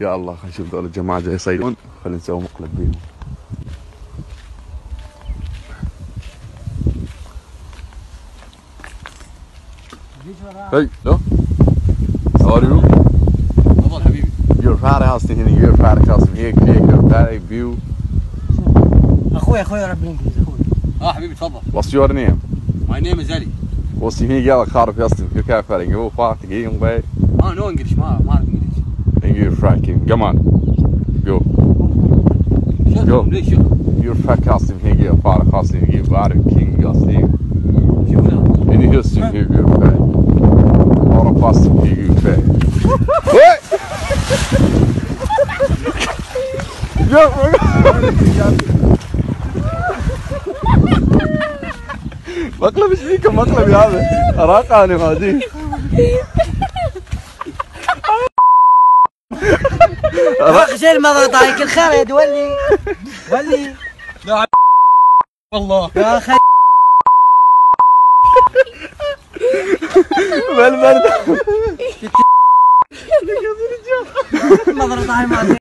يا الله خلينا نشوف دول الجماعة جاي يصيدون خلينا نسوي مقلب بيهم Hey, no. How are you? تفضل حبيبي You're fantastic here. You're fantastic here. Here, you're very view. أخوي أخوي رب الانجليزي أخوي آه حبيبي تفضل What's your name? ماي نيم از علي What's your name? يلا خارف يا اسطى في كيف فرق هو فاتك هي باي آه نو انجلش ما ما أعرف انجلش and you fucking come on. Go. Go. You're fucking figure para kastin gibi var king gastin. Beni hırsın figür fe. Para kastin figür fe. Yok. Bakla bir şey yıka bakla bir abi. Arak halim hadi. ما ادري اخ شيل المضرة طايك الخالد ولي ولي والله. يا أخي بالبرد المضرة طايك ما